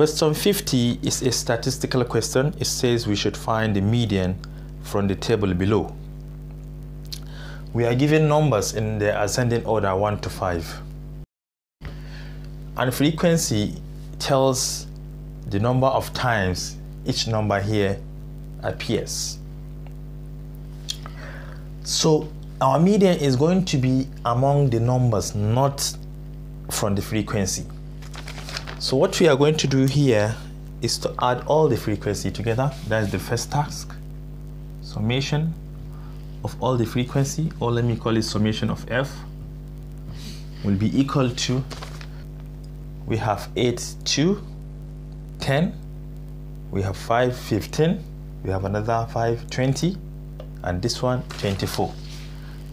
Question 50 is a statistical question. It says we should find the median from the table below. We are given numbers in the ascending order 1 to 5. And frequency tells the number of times each number here appears. So our median is going to be among the numbers, not from the frequency. So what we are going to do here is to add all the frequency together. That is the first task. Summation of all the frequency, or let me call it summation of f, will be equal to, we have 8, 2, 10, we have 5, 15, we have another 5, 20, and this one, 24.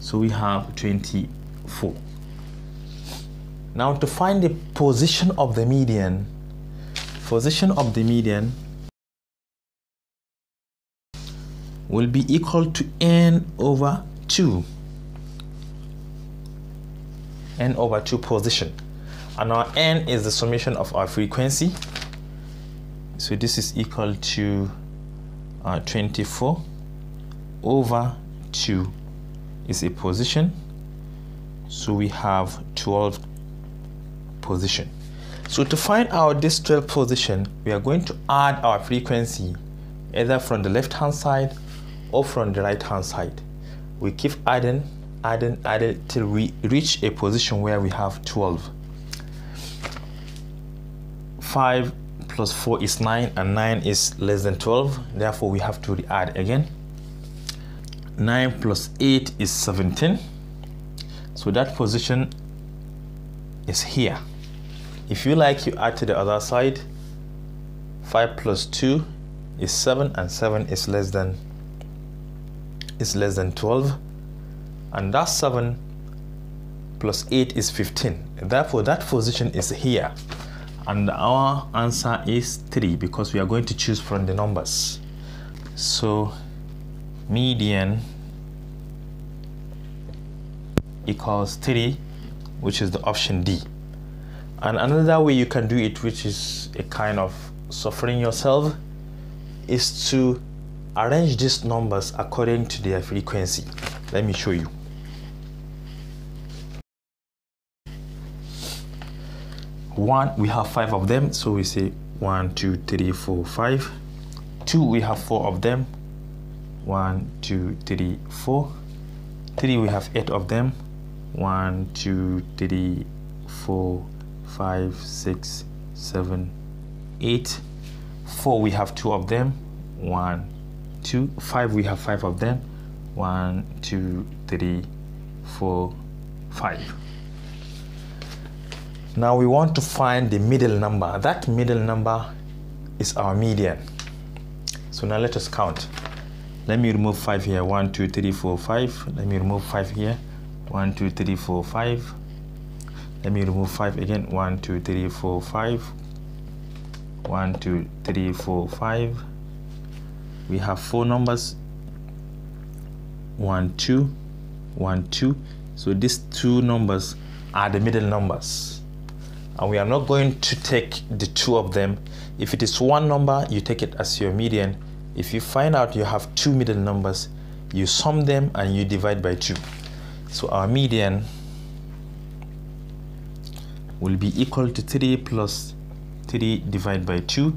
So we have 24. Now to find the position of the median, position of the median will be equal to n over 2. n over 2 position. And our n is the summation of our frequency. So this is equal to uh, 24 over 2 is a position. So we have 12 position. So to find our this 12 position, we are going to add our frequency either from the left hand side or from the right hand side. We keep adding, adding, adding till we reach a position where we have 12. 5 plus 4 is 9 and 9 is less than 12. Therefore, we have to add again. 9 plus 8 is 17. So that position is here. If you like, you add to the other side. 5 plus 2 is 7 and 7 is less than is less than 12 and that 7 plus 8 is 15 therefore that position is here. And our answer is 3 because we are going to choose from the numbers. So median equals 3 which is the option D and another way you can do it, which is a kind of suffering yourself, is to arrange these numbers according to their frequency. Let me show you. One, we have five of them, so we say one, two, three, four, five. Two, we have four of them. One, two, three, four. Three, we have eight of them. One, two, three, four, five, six, seven, eight. Four, we have two of them. One, two. Five, we have five of them. One, two, three, four, five. Now we want to find the middle number. That middle number is our median. So now let us count. Let me remove five here. One, two, three, four, five. Let me remove five here. One, two, three, four, five let me remove 5 again. 1 2 3 4 5 1 2 3 4 5 we have four numbers. 1 2 1 2 so these two numbers are the middle numbers. And we are not going to take the two of them. If it is one number you take it as your median. If you find out you have two middle numbers you sum them and you divide by two. So our median will be equal to 3 plus 3 divided by 2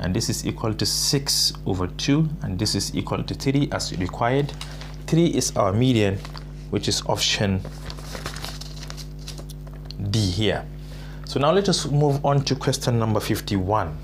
and this is equal to 6 over 2 and this is equal to 3 as required. 3 is our median which is option D here. So now let us move on to question number 51